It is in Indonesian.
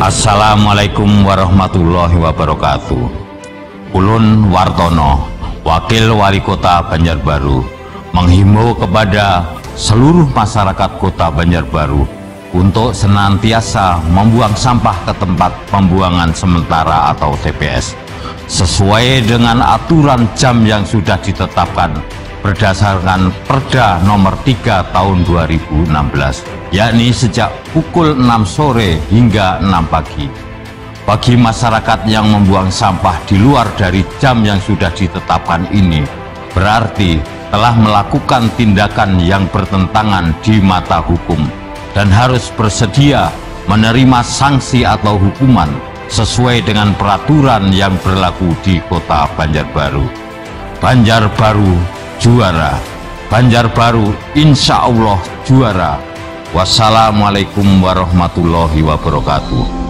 Assalamualaikum warahmatullahi wabarakatuh. Ulun Wartono, Wakil Wali Kota Banjarbaru, menghimbau kepada seluruh masyarakat Kota Banjarbaru untuk senantiasa membuang sampah ke tempat pembuangan sementara atau TPS sesuai dengan aturan jam yang sudah ditetapkan berdasarkan Perda nomor 3 tahun 2016 yakni sejak pukul 6 sore hingga 6 pagi bagi masyarakat yang membuang sampah di luar dari jam yang sudah ditetapkan ini berarti telah melakukan tindakan yang bertentangan di mata hukum dan harus bersedia menerima sanksi atau hukuman sesuai dengan peraturan yang berlaku di kota Banjarbaru. Banjarbaru juara. Banjarbaru insya Allah juara. Wassalamualaikum warahmatullahi wabarakatuh